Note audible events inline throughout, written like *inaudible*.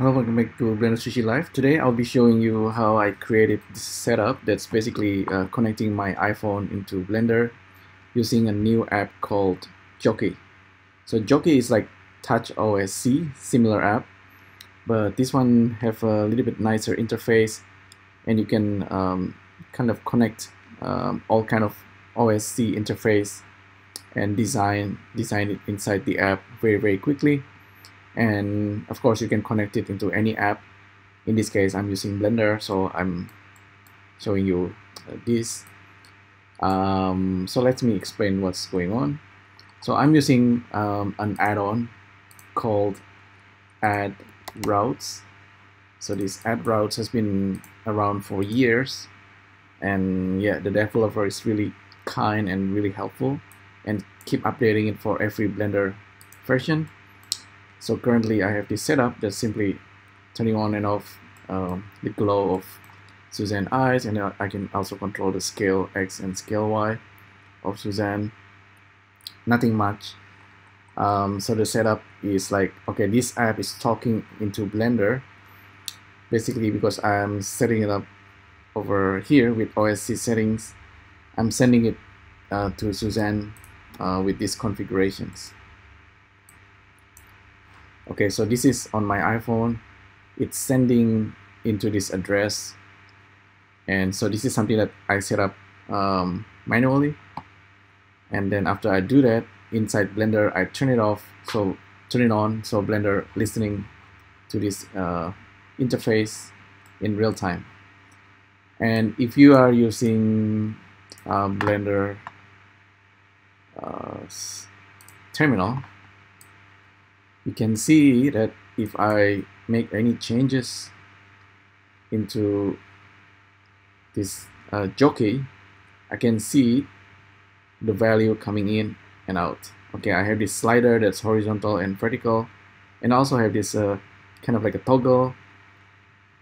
Hello, welcome back to Blender Sushi Live. Today I'll be showing you how I created this setup that's basically uh, connecting my iPhone into Blender using a new app called Jockey. So Jockey is like TouchOSC, similar app, but this one have a little bit nicer interface and you can um, kind of connect um, all kind of OS C interface and design design it inside the app very very quickly and of course you can connect it into any app. In this case I'm using Blender so I'm showing you this. Um, so let me explain what's going on. So I'm using um, an add-on called add routes. So this AddRoutes has been around for years. And yeah the developer is really kind and really helpful and keep updating it for every blender version so currently I have this setup that's simply turning on and off um, the glow of Suzanne eyes and I can also control the scale X and scale Y of Suzanne. Nothing much. Um, so the setup is like okay this app is talking into Blender basically because I'm setting it up over here with OSC settings. I'm sending it uh, to Suzanne uh, with these configurations okay so this is on my iPhone. It's sending into this address. And so this is something that I set up um, manually. And then after I do that inside Blender I turn it off. So turn it on so Blender listening to this uh, interface in real time. And if you are using uh, Blender uh, terminal you can see that if I make any changes into this uh, jockey I can see the value coming in and out. Okay I have this slider that's horizontal and vertical and also have this uh, kind of like a toggle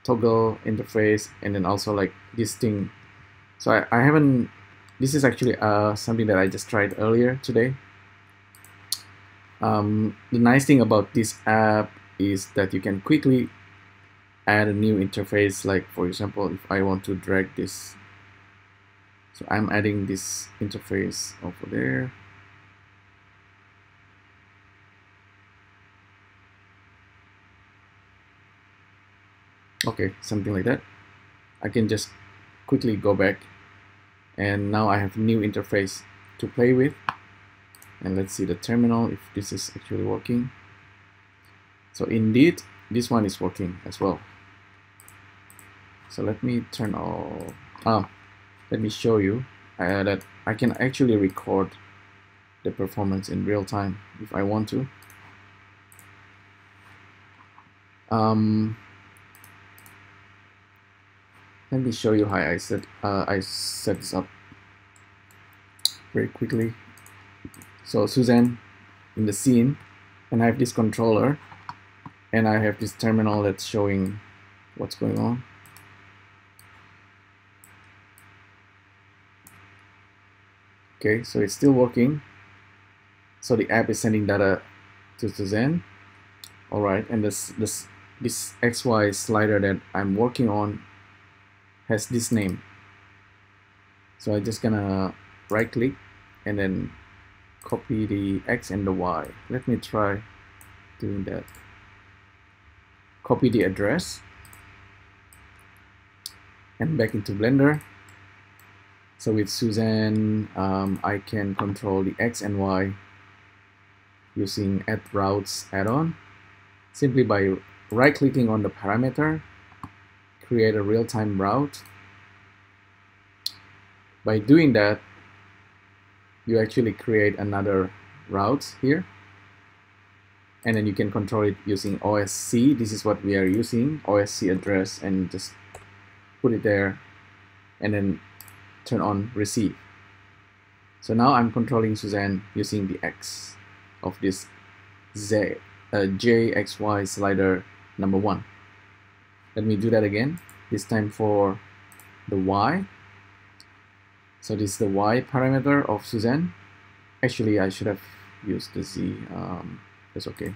toggle interface and then also like this thing. So I, I haven't this is actually uh, something that I just tried earlier today um, the nice thing about this app is that you can quickly add a new interface like for example if I want to drag this. So I'm adding this interface over there. Okay something like that. I can just quickly go back. And now I have a new interface to play with and let's see the terminal if this is actually working. So indeed this one is working as well. So let me turn off ah, let me show you uh, that I can actually record the performance in real time if I want to. Um, let me show you how I set uh, I set this up very quickly so Suzanne in the scene and I have this controller and I have this terminal that's showing what's going on. Okay so it's still working. So the app is sending data to Suzanne. Alright and this this this XY slider that I'm working on has this name. So I'm just gonna right click and then copy the X and the Y. Let me try doing that. Copy the address and back into Blender. So with Suzanne, um, I can control the X and Y using Add Routes add-on simply by right-clicking on the parameter, create a real-time route. By doing that, you actually create another route here. And then you can control it using OSC this is what we are using OSC address and just put it there and then turn on receive. So now I'm controlling Suzanne using the X of this Z uh, JXY slider number one. Let me do that again this time for the Y so this is the Y parameter of Suzanne. Actually, I should have used the Z. Um, that's okay.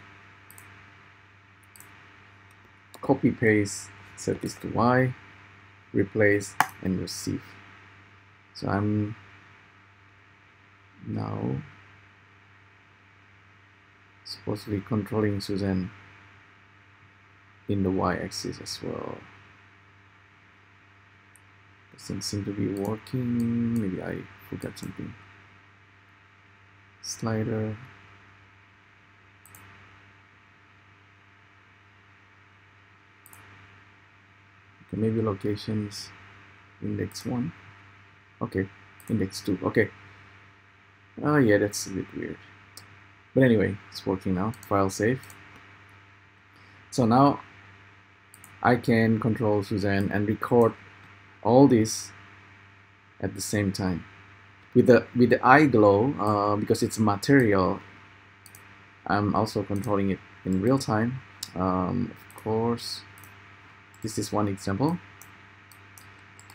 copy paste set this to Y replace and receive so I'm now supposedly controlling Suzanne in the y-axis as well doesn't seem to be working. Maybe I forgot something. Slider. Okay, maybe locations. Index 1 okay index 2 okay. Oh yeah that's a bit weird. But anyway it's working now. File save so now I can control Suzanne and record all this at the same time. With the with the eye glow uh, because it's material I'm also controlling it in real time. Um, of course this is one example.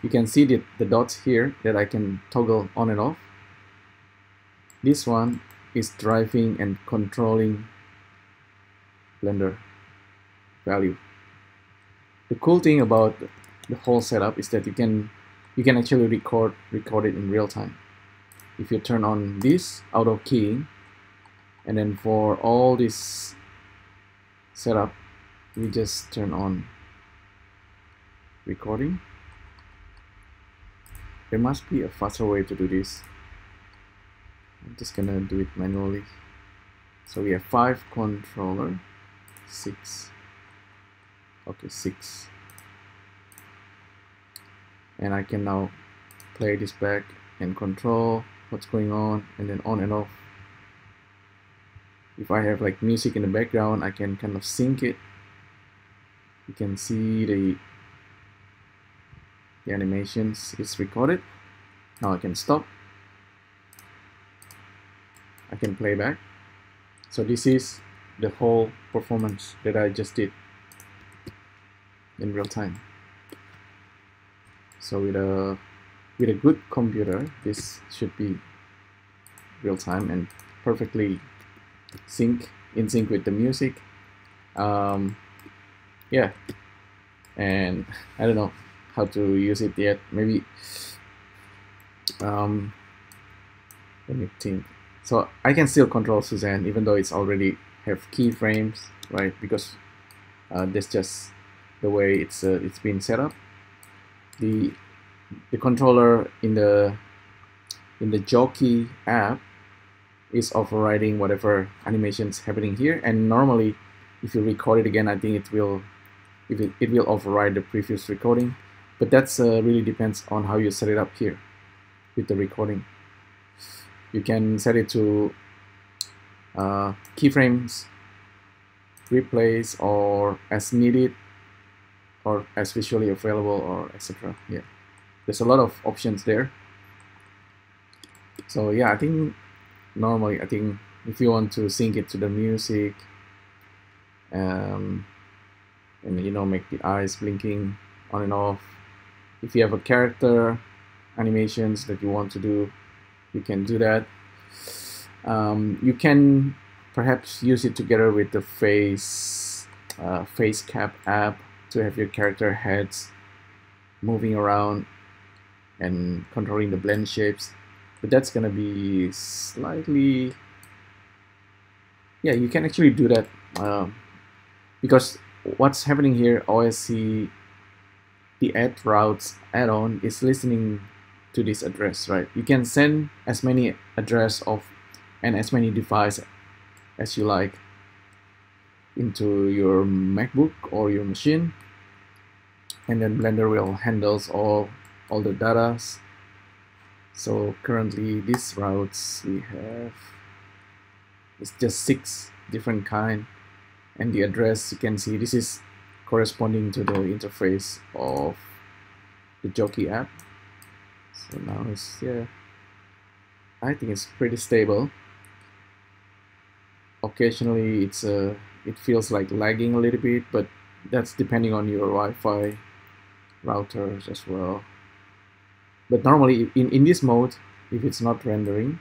You can see the, the dots here that I can toggle on and off. This one is driving and controlling Blender value. The cool thing about the whole setup is that you can you can actually record record it in real time. If you turn on this auto keying and then for all this setup we just turn on recording. There must be a faster way to do this. I'm just gonna do it manually. So we have five controller six. Okay six and I can now play this back and control what's going on and then on and off. If I have like music in the background I can kind of sync it. You can see the the animations. Is recorded. Now I can stop. I can play back. So this is the whole performance that I just did in real time so with a with a good computer this should be real time and perfectly sync in sync with the music. Um, yeah. And *laughs* I don't know how to use it yet. Maybe um, let me think. So I can still control Suzanne even though it's already have keyframes right? Because uh, that's just the way it's uh, it's been set up the the controller in the in the jockey app is overriding whatever animations happening here. And normally if you record it again I think it will it, it will override the previous recording. But that's uh, really depends on how you set it up here with the recording. You can set it to uh, keyframes replace or as needed or as visually available or etc yeah. There's a lot of options there. So yeah I think normally I think if you want to sync it to the music um, and you know make the eyes blinking on and off if you have a character animations that you want to do you can do that. Um, you can perhaps use it together with the face uh, face cap app to have your character heads moving around and controlling the blend shapes. But that's gonna be slightly yeah you can actually do that uh, because what's happening here OSC the AddRoutes add-on is listening to this address right? You can send as many address of and as many device as you like into your MacBook or your machine and then Blender will handles all all the data. So currently these routes we have it's just six different kind and the address you can see this is corresponding to the interface of the jockey app. So now it's yeah I think it's pretty stable. Occasionally it's uh, it feels like lagging a little bit but that's depending on your Wi-Fi routers as well. But normally in, in this mode if it's not rendering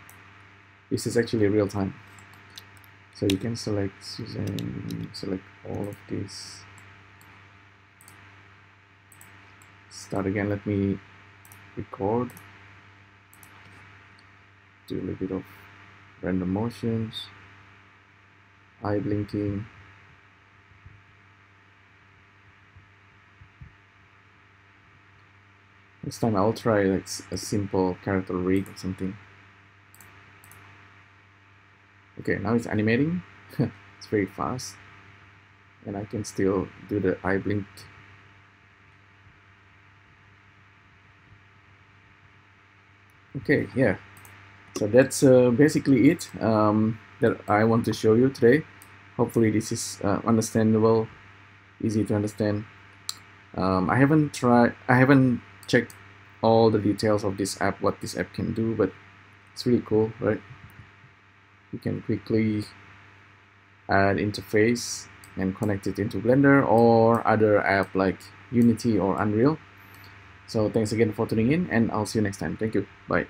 this is actually real time. So you can select Suzanne select all of these start again let me record. Do a little bit of random motions. Eye blinking Next time I'll try like a simple character rig or something. Okay, now it's animating. *laughs* it's very fast. And I can still do the eye blink. Okay, yeah. So that's uh, basically it um, that I want to show you today. Hopefully this is uh, understandable, easy to understand. Um, I haven't tried, I haven't check all the details of this app, what this app can do, but it's really cool, right? You can quickly add interface and connect it into Blender or other app like Unity or Unreal. So thanks again for tuning in and I'll see you next time. Thank you. Bye.